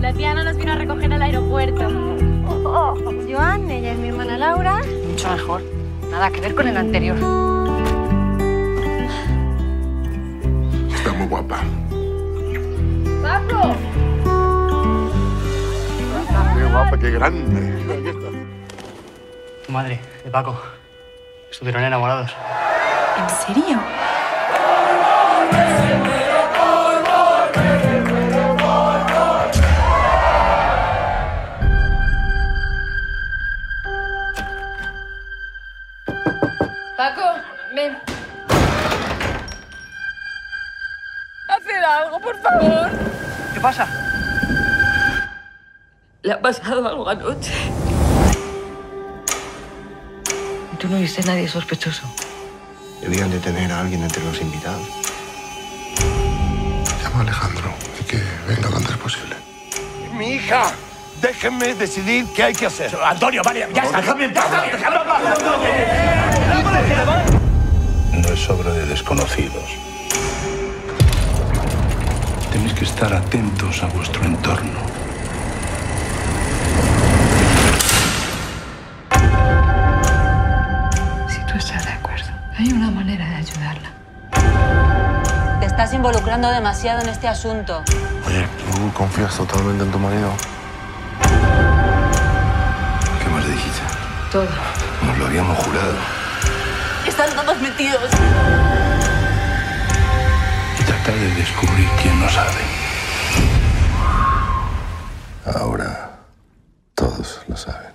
Tatiana nos vino a recoger al aeropuerto. Joan, ella es mi hermana Laura. Mucho mejor. Nada que ver con el anterior. Está muy guapa. ¡Paco! Qué guapa, qué grande. Tu madre, de Paco. Estuvieron enamorados. ¿En serio? Paco, ven. Haced algo, por favor. ¿Qué pasa? ¿Le ha pasado algo anoche? ¿Tú no viste a nadie sospechoso? Debían de tener a alguien entre los invitados. Llama a Alejandro y que venga lo antes posible. Mi hija. Déjenme decidir qué hay que hacer. Antonio, vale, ya está, déjame en paz. No es obra de desconocidos. Tenéis que estar atentos a vuestro entorno. Si tú estás de acuerdo, hay una manera de ayudarla. Te estás involucrando demasiado en este asunto. Oye, ¿tú confías totalmente en tu marido? ¿Qué más le dijiste? Todo. Nos lo habíamos jurado. Están todos metidos. Y trata de descubrir quién no sabe. Ahora todos lo saben.